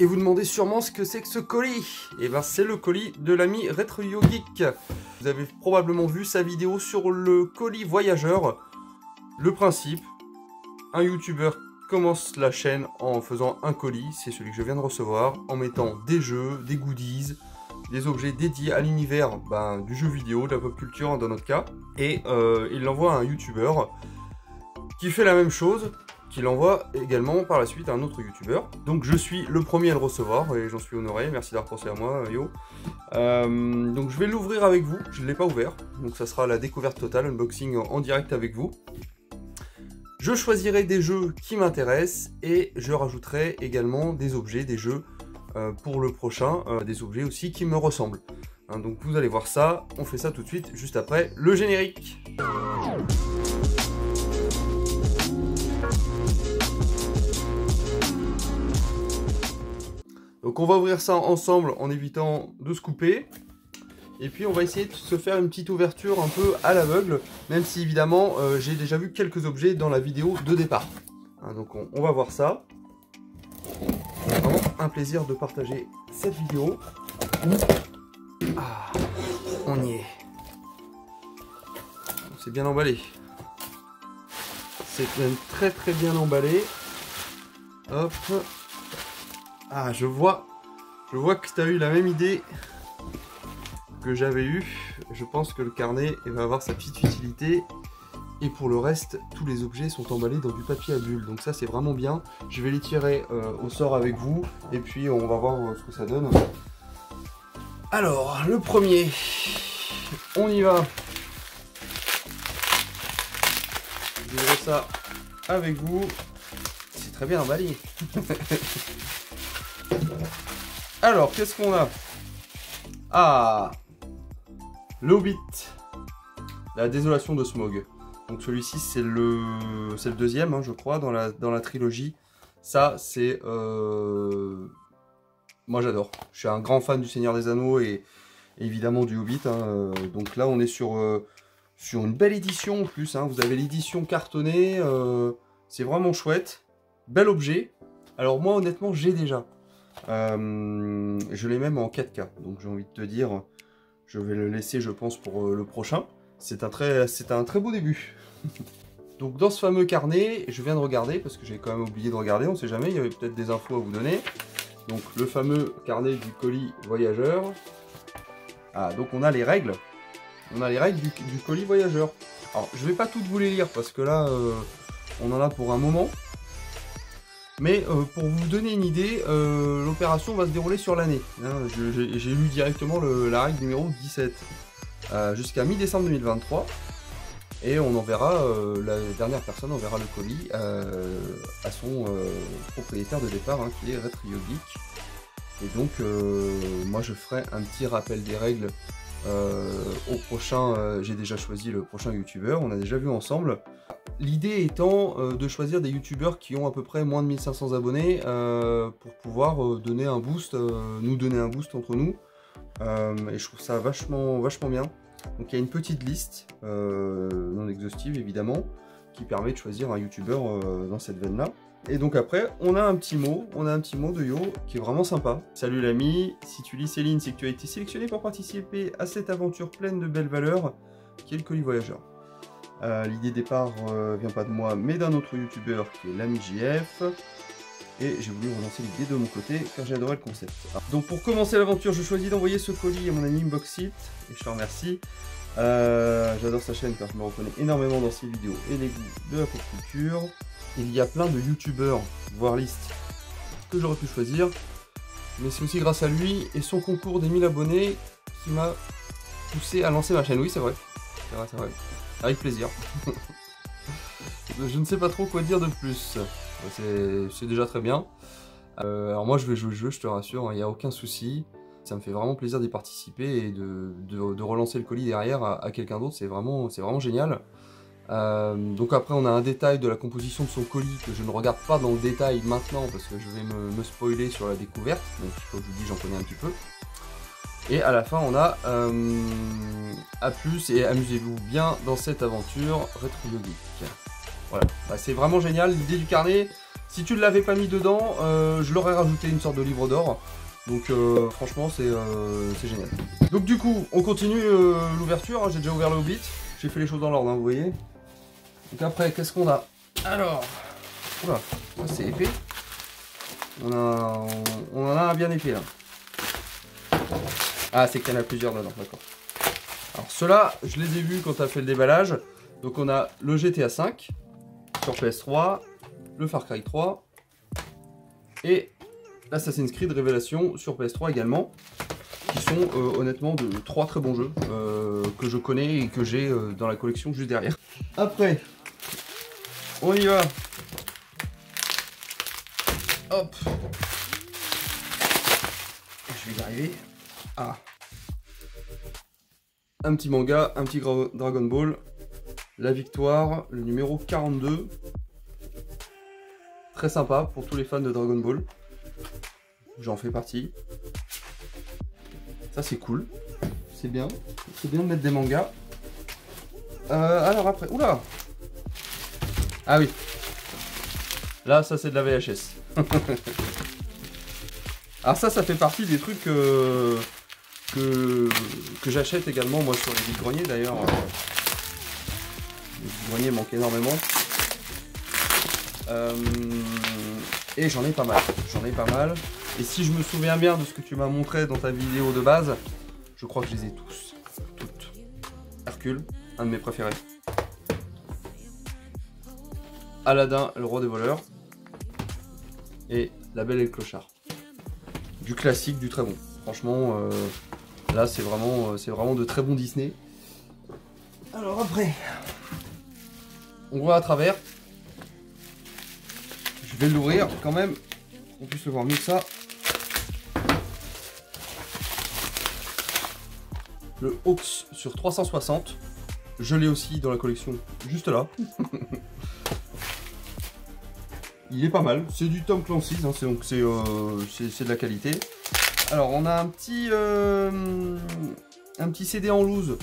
Et vous demandez sûrement ce que c'est que ce colis Et eh bien c'est le colis de l'ami Retro. Vous avez probablement vu sa vidéo sur le colis voyageur. Le principe, un youtubeur commence la chaîne en faisant un colis, c'est celui que je viens de recevoir, en mettant des jeux, des goodies, des objets dédiés à l'univers ben, du jeu vidéo, de la pop culture dans notre cas, et euh, il l'envoie à un youtubeur qui fait la même chose, qui l'envoie également par la suite à un autre youtubeur. Donc je suis le premier à le recevoir et j'en suis honoré, merci d'avoir pensé à moi Yo. Euh, donc je vais l'ouvrir avec vous, je ne l'ai pas ouvert, donc ça sera la découverte totale, unboxing en direct avec vous. Je choisirai des jeux qui m'intéressent et je rajouterai également des objets, des jeux euh, pour le prochain, euh, des objets aussi qui me ressemblent. Hein, donc vous allez voir ça, on fait ça tout de suite, juste après le générique. Donc on va ouvrir ça ensemble en évitant de se couper. Et puis on va essayer de se faire une petite ouverture un peu à l'aveugle, même si évidemment euh, j'ai déjà vu quelques objets dans la vidéo de départ. Hein, donc on, va voir ça. C'est vraiment un plaisir de partager cette vidéo. Ah, on y est. C'est bien emballé. C'est très très bien emballé. Hop. Ah, je vois. Je vois que tu as eu la même idée que j'avais eu. Je pense que le carnet va avoir sa petite utilité. Et pour le reste, tous les objets sont emballés dans du papier à bulles. Donc ça, c'est vraiment bien. Je vais les tirer euh, au sort avec vous. Et puis, on va voir euh, ce que ça donne. Alors, le premier. On y va. Je vais ça avec vous. C'est très bien emballé. Alors, qu'est-ce qu'on a? Ah le la désolation de Smog. Donc celui-ci, c'est le, deuxième, hein, je crois, dans la, trilogie. Ça, c'est... Euh, moi, j'adore. Je suis un grand fan du Seigneur des Anneaux et évidemment du Hobbit. Hein, euh, donc là, on est sur, euh, sur une belle édition en plus. Hein. Vous avez l'édition cartonnée. c'est vraiment chouette. Bel objet. Alors moi, honnêtement, j'ai déjà. Je l'ai même en 4K. Donc j'ai envie de te dire... Je vais le laisser, je pense, pour euh, le prochain. C'est un, très, un très beau début. Donc dans ce fameux carnet, je viens de regarder, parce que j'ai quand même oublié de regarder, on sait jamais, il y avait peut-être des infos à vous donner. Donc le fameux carnet du colis voyageur. Ah, donc on a les règles. On a les règles du, colis voyageur. Alors, je vais pas toutes vous les lire, parce que là, euh, on en a pour un moment. Mais euh, pour vous donner une idée, euh, l'opération va se dérouler sur l'année. Hein. J'ai lu directement la règle numéro 17 euh, jusqu'à mi-décembre 2023. Et on enverra, la dernière personne enverra le colis à son propriétaire de départ, hein, qui est Retriogeek. Et donc, moi je ferai un petit rappel des règles au prochain. J'ai déjà choisi le prochain youtubeur, on a déjà vu ensemble. L'idée étant euh, de choisir des youtubeurs qui ont à peu près moins de 1500 abonnés euh, pour pouvoir euh, donner un boost, nous donner un boost entre nous. et je trouve ça vachement, vachement bien. Donc il y a une petite liste, non exhaustive évidemment, qui permet de choisir un youtubeur dans cette veine là. Et donc après, on a un petit mot, on a un petit mot de Yo qui est vraiment sympa. Salut l'ami, si tu lis Céline, c'est que tu as été sélectionné pour participer à cette aventure pleine de belles valeurs qui est le colis voyageur. Euh, l'idée départ euh, vient pas de moi, mais d'un autre youtubeur qui est l'ami JF. Et j'ai voulu relancer l'idée de mon côté, car j'ai adoré le concept. Donc pour commencer l'aventure, je choisis d'envoyer ce colis à mon ami Inboxit, et je te remercie. Euh, j'adore sa chaîne car je me reconnais énormément dans ses vidéos et les goûts de la pop culture. Il y a plein de youtubeurs, voire listes, que j'aurais pu choisir. Mais c'est aussi grâce à lui et son concours des 1000 abonnés qui m'a poussé à lancer ma chaîne. Oui, c'est vrai. C'est vrai, c'est vrai. Avec plaisir. je ne sais pas trop quoi dire de plus. C'est déjà très bien. Euh, alors moi je vais jouer le jeu, je te rassure, il hein, n'y a aucun souci. Ça me fait vraiment plaisir d'y participer et de, relancer le colis derrière à, quelqu'un d'autre, c'est vraiment, génial. Euh, donc après on a un détail de la composition de son colis que je ne regarde pas dans le détail maintenant parce que je vais me, me spoiler sur la découverte, donc comme je vous dis j'en connais un petit peu. Et à la fin, on a euh, A+, et amusez-vous bien dans cette aventure rétro Voilà, bah, c'est vraiment génial. L'idée du carnet, Si tu ne l'avais pas mis dedans, euh, je l'aurais rajouté une sorte de livre d'or. Donc euh, franchement, c'est génial. Donc du coup, on continue l'ouverture. Hein. J'ai déjà ouvert le Hobbit. J'ai fait les choses dans l'ordre, hein, vous voyez. Donc après, qu'est-ce qu'on a? Alors, oula, c'est épais. On, a, on en a un bien épais là. Ah, c'est qu'il y en a plusieurs dedans, d'accord. Alors ceux-là, je les ai vus quand tu as fait le déballage. Donc on a le GTA 5 sur PS3, le Far Cry 3 et l'Assassin's Creed Révélation sur PS3 également. Qui sont euh, honnêtement de trois très bons jeux euh, que je connais et que j'ai euh, dans la collection juste derrière. Après, on y va. Hop. Je vais y arriver. Ah. Un petit manga, un petit Dragon Ball. La victoire, le numéro 42. Très sympa pour tous les fans de Dragon Ball. J'en fais partie. Ça c'est cool. C'est bien. C'est bien de mettre des mangas. Euh, alors après... Oula Ah oui. Là, ça c'est de la VHS. alors ça, ça fait partie des trucs... Euh, que, que j'achète également moi sur les vides greniers d'ailleurs. Les vides greniers manquent énormément. Euh, et j'en ai pas mal. J'en ai pas mal. Et si je me souviens bien de ce que tu m'as montré dans ta vidéo de base, je crois que je les ai tous. Toutes. Hercule, un de mes préférés. Aladdin, le roi des voleurs. Et La Belle et le Clochard. Du classique, du très bon. Franchement, euh, Là, c'est vraiment, euh, c'est vraiment de très bons Disney. Alors après, on voit à travers. Je vais l'ouvrir quand même, pour qu'on puisse le voir mieux que ça. Le Hawks sur 360. Je l'ai aussi dans la collection, juste là. Il est pas mal. C'est du Tom Clancy, hein, donc euh, c'est de la qualité. Alors, on a un petit, euh, un petit CD en loose,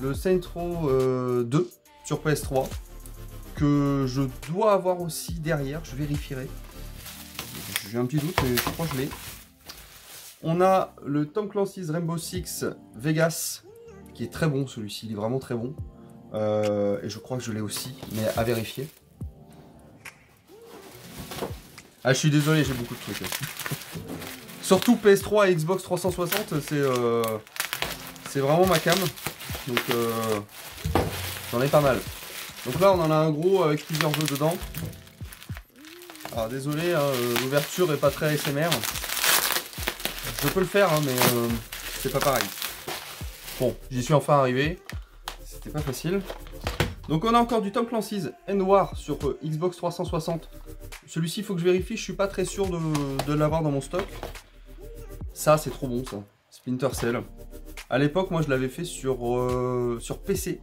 le Saint Row 2 euh, sur PS3, que je dois avoir aussi derrière, je vérifierai. J'ai un petit doute, mais je crois que je l'ai. On a le Tom Clancy's Rainbow Six Vegas, qui est très bon celui-ci, il est vraiment très bon. Euh, et je crois que je l'ai aussi, mais à vérifier. Ah, je suis désolé, j'ai beaucoup de trucs. Surtout PS3 et Xbox 360, euh, c'est vraiment ma cam. Donc euh, j'en ai pas mal. Donc là on en a un gros avec plusieurs jeux dedans. Alors désolé, hein, euh, l'ouverture est pas très ASMR. Je peux le faire, hein, mais c'est pas pareil. Bon, j'y suis enfin arrivé. C'était pas facile. Donc on a encore du Tom Clancy's Noir sur Xbox 360. Celui-ci, il faut que je vérifie, je suis pas très sûr de l'avoir dans mon stock. Ça, c'est trop bon, ça. Splinter Cell. À l'époque, moi, je l'avais fait sur, euh, sur PC.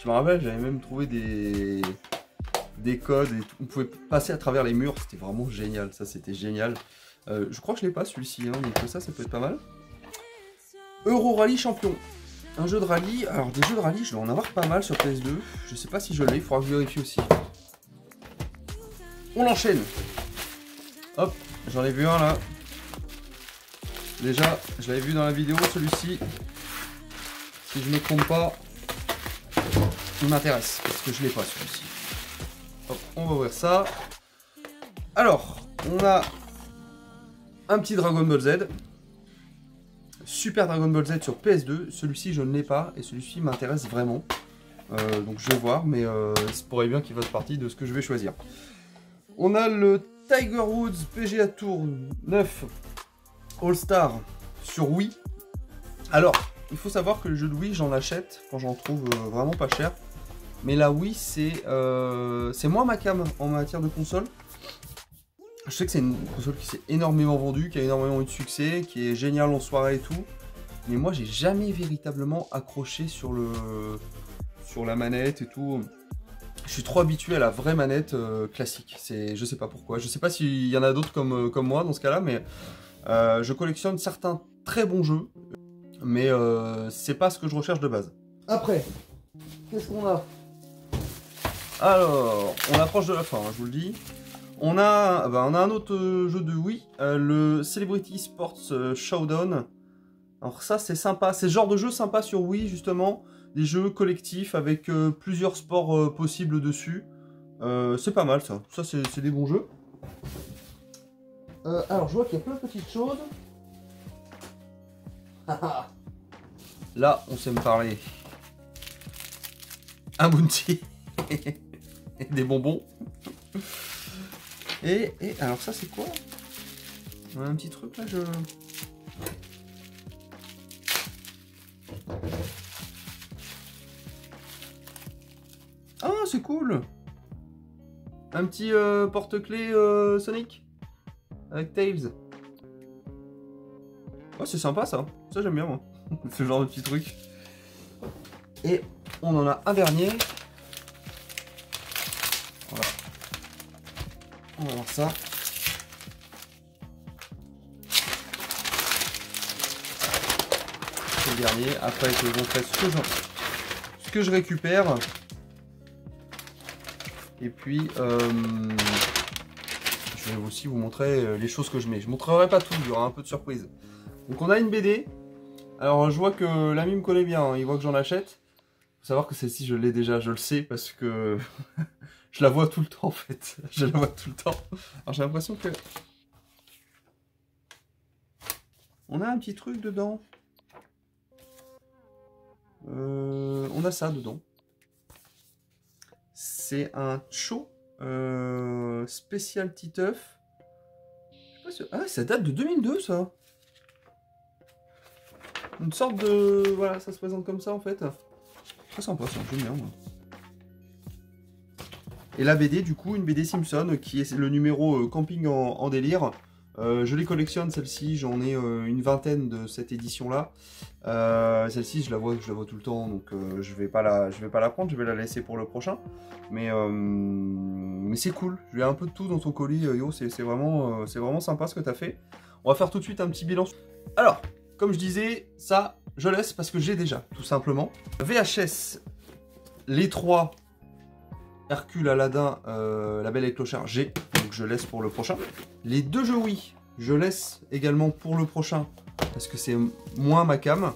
Je me rappelle, j'avais même trouvé des, des codes et tout. On pouvait passer à travers les murs. C'était vraiment génial. Ça, c'était génial. Euh, je crois que je l'ai pas, celui-ci. Hein, donc ça, ça peut être pas mal. Euro Rally Champion. Un jeu de rallye. Alors, des jeux de rallye, je dois en avoir pas mal sur PS2. Je sais pas si je l'ai. Il faudra que je vérifie aussi. On l'enchaîne. Hop, j'en ai vu un là. Déjà, je l'avais vu dans la vidéo, celui-ci. Si je ne me trompe pas, il m'intéresse. Parce que je l'ai pas, celui-ci. on va ouvrir ça. Alors, on a un petit Dragon Ball Z. Super Dragon Ball Z sur PS2. Celui-ci, je ne l'ai pas. Et celui-ci m'intéresse vraiment. Euh, donc je vais voir, mais euh, pourrait bien qu'il fasse partie de ce que je vais choisir. On a le Tiger Woods PGA Tour 9 All-Star sur Wii. Alors, il faut savoir que le jeu de Wii, j'en achète quand j'en trouve euh, vraiment pas cher. Mais la Wii, c'est euh, moins ma cam en matière de console. Je sais que c'est une console qui s'est énormément vendue, qui a énormément eu de succès, qui est géniale en soirée et tout. Mais moi, j'ai jamais véritablement accroché sur, le, sur la manette et tout. Je suis trop habitué à la vraie manette euh, classique. C'est, je sais pas pourquoi. Je sais pas s'il y en a d'autres comme, comme moi dans ce cas-là, mais euh, je collectionne certains très bons jeux, mais euh, c'est pas ce que je recherche de base. Après, qu'est-ce qu'on a? Alors, on approche de la fin, hein, je vous le dis. On a, on a un autre euh, jeu de Wii, euh, le Celebrity Sports Showdown. Alors ça c'est sympa, c'est ce genre de jeu sympa sur Wii justement, des jeux collectifs avec plusieurs sports possibles dessus. c'est pas mal ça, ça c'est des bons jeux. Alors je vois qu'il y a plein de petites choses. Là on sait me parler. Un bounty. des bonbons. Et, alors ça c'est quoi? Un petit truc là, je... Ah c'est cool Un petit euh, porte-clés euh, Sonic? Avec Tails. Oh c'est sympa ça, ça j'aime bien moi, ce genre de petit truc. Et on en a un dernier On va voir ça. Le dernier. Après, je vous montrer ce que, je, que je récupère. Et puis, euh, je vais aussi vous montrer euh, les choses que je mets. Je montrerai pas tout, il y aura un peu de surprise. Donc on a une BD. Alors je vois que l'ami me connaît bien, hein. il voit que j'en achète. Faut savoir que celle-ci je l'ai déjà, je le sais parce que je la vois tout le temps en fait. Je la vois tout le temps. Alors j'ai l'impression que... On a un petit truc dedans. Euh, on a ça dedans. C'est un Cho euh, spécial Titeuf. Ah, ça date de 2002 ça. Une sorte de... Voilà, ça se présente comme ça en fait. Très sympa ça, j'aime bien. Et la BD, du coup, une BD Simpson, qui est le numéro euh, Camping en, délire. Euh, je les collectionne, celle-ci, j'en ai euh, une vingtaine de cette édition-là. celle-ci, je la vois, je la vois tout le temps, donc je vais pas la, je vais pas la prendre, je vais la laisser pour le prochain. Mais, mais c'est cool. Je vais un peu de tout dans ton colis, yo. C'est vraiment, c'est vraiment sympa ce que tu as fait. On va faire tout de suite un petit bilan. Alors, comme je disais, ça, je laisse parce que j'ai déjà, tout simplement. VHS, les trois Hercule, Aladdin, euh, La Belle et Clochard, j'ai, donc je laisse pour le prochain. Les deux jeux oui, je laisse également pour le prochain, parce que c'est moins ma cam.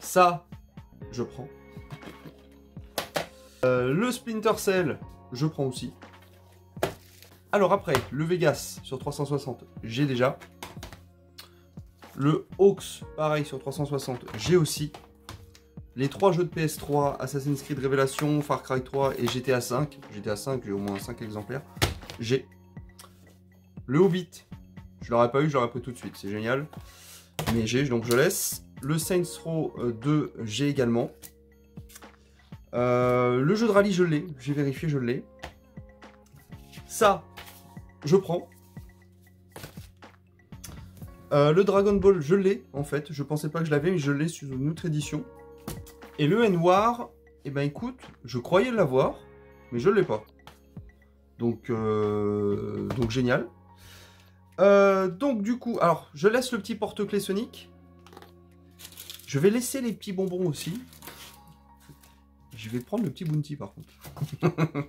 Ça, je prends. Euh, le Splinter Cell, je prends aussi. Alors après, le Vegas sur 360, j'ai déjà. Le Hawks, pareil sur 360, j'ai aussi les trois jeux de PS3, Assassin's Creed Révélation, Far Cry 3 et GTA 5. GTA 5, j'ai au moins 5 exemplaires. J'ai le Hobbit. Je l'aurais pas eu, je l'aurais pris tout de suite. C'est génial. Mais j'ai, donc je laisse. Le Saints Row 2, euh, j'ai également. Euh, le jeu de rallye, je l'ai. J'ai vérifié, je l'ai. Ça, je prends. Euh, le Dragon Ball, je l'ai en fait. Je pensais pas que je l'avais, mais je l'ai sur une autre édition. Et le noir, eh ben écoute, je croyais l'avoir, mais je ne l'ai pas. Donc, donc génial. Euh, donc du coup, alors je laisse le petit porte-clés Sonic. Je vais laisser les petits bonbons aussi. Je vais prendre le petit Bounty par contre.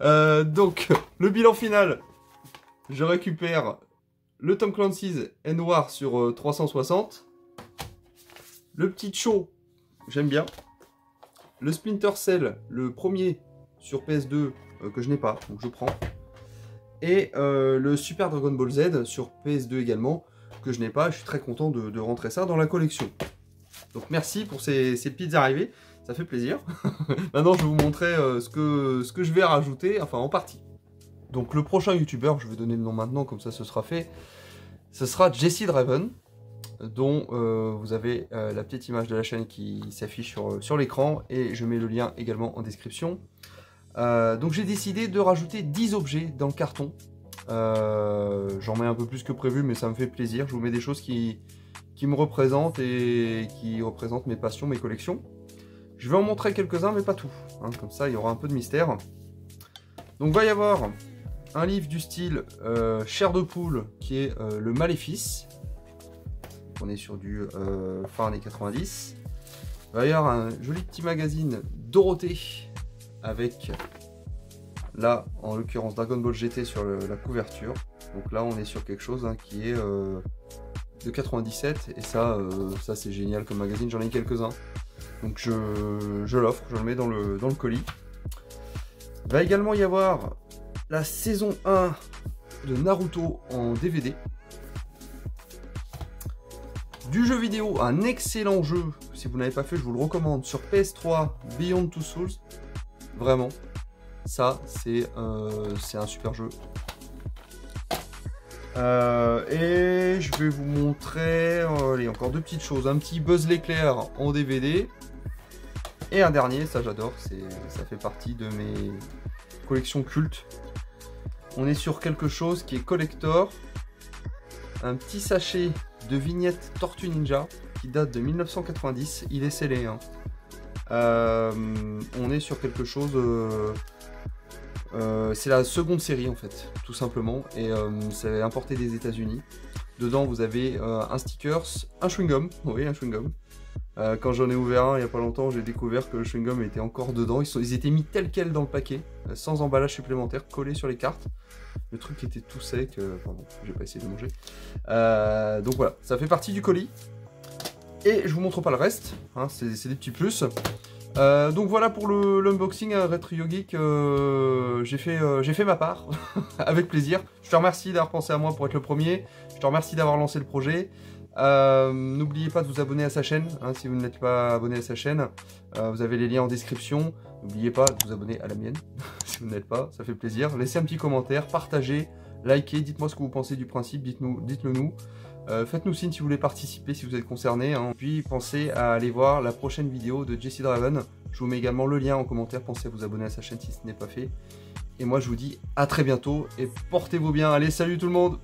Euh, donc, le bilan final. Je récupère le Tom Clancy's Noir sur 360. Le petit show, j'aime bien. Le Splinter Cell, le premier sur PS2 euh, que je n'ai pas, donc je prends. Et euh, le Super Dragon Ball Z sur PS2 également, que je n'ai pas. Je suis très content de, rentrer ça dans la collection. Donc merci pour ces, petites arrivées, ça fait plaisir. Maintenant je vais vous montrer euh, ce, que, ce que je vais rajouter, enfin en partie. Donc le prochain youtubeur, je vais donner le nom maintenant, comme ça ce sera fait, ce sera Jesse Draven dont euh, vous avez la petite image de la chaîne qui s'affiche sur, sur l'écran et je mets le lien également en description. Donc j'ai décidé de rajouter 10 objets dans le carton. J'en mets un peu plus que prévu mais ça me fait plaisir. Je vous mets des choses qui, qui me représentent et qui représentent mes passions, mes collections. Je vais en montrer quelques-uns mais pas tout. Hein. comme ça il y aura un peu de mystère. Donc va y avoir un livre du style Chair de poule qui est le Maléfice on est sur du euh, fin années 90. Il va y avoir un joli petit magazine Dorothée avec Là, en l'occurrence, Dragon Ball GT sur la couverture. Donc là, on est sur quelque chose hein, qui est euh, de 97. Et ça, euh, ça c'est génial comme magazine. J'en ai quelques-uns. Donc je, l'offre, je le mets dans le, dans le colis. Va également y avoir la saison 1 de Naruto en DVD. Du jeu vidéo, un excellent jeu. Si vous n'avez pas fait, je vous le recommande. Sur PS3, Beyond Two Souls. Vraiment, ça, c'est euh, un super jeu. Euh, et je vais vous montrer euh, allez, encore deux petites choses. Un petit Buzz l'éclair en DVD. Et un dernier, ça j'adore, ça fait partie de mes collections cultes. On est sur quelque chose qui est collector. Un petit sachet de vignettes Tortue Ninja qui date de 1990. Il est scellé. Hein. On est sur quelque chose euh, c'est la seconde série en fait, tout simplement, et euh, c'est importé des États-Unis. Dedans, vous avez euh, un stickers, un chewing-gum, oui, un chewing-gum. quand j'en ai ouvert un il n'y a pas longtemps, j'ai découvert que le chewing-gum était encore dedans. Ils, ils étaient mis tel quel dans le paquet, sans emballage supplémentaire, collé sur les cartes. Le truc était tout sec, pardon, j'ai pas essayé de manger. donc voilà, ça fait partie du colis. Et je vous montre pas le reste, hein, c'est des petits plus. Euh, donc voilà pour l'unboxing le, Retro Yogic, euh, j'ai fait, euh, fait ma part, avec plaisir. Je te remercie d'avoir pensé à moi pour être le premier, je te remercie d'avoir lancé le projet. N'oubliez pas de vous abonner à sa chaîne, hein, si vous n'êtes pas abonné à sa chaîne, vous avez les liens en description. N'oubliez pas de vous abonner à la mienne, si vous n'êtes pas, ça fait plaisir. Laissez un petit commentaire, partagez, likez, dites-moi ce que vous pensez du principe, dites-le dites nous. Euh, faites-nous signe si vous voulez participer, si vous êtes concerné. Hein. Puis pensez à aller voir la prochaine vidéo de Jesse Draven. Je vous mets également le lien en commentaire. Pensez à vous abonner à sa chaîne si ce n'est pas fait. Et moi je vous dis à très bientôt et portez-vous bien. Allez, salut tout le monde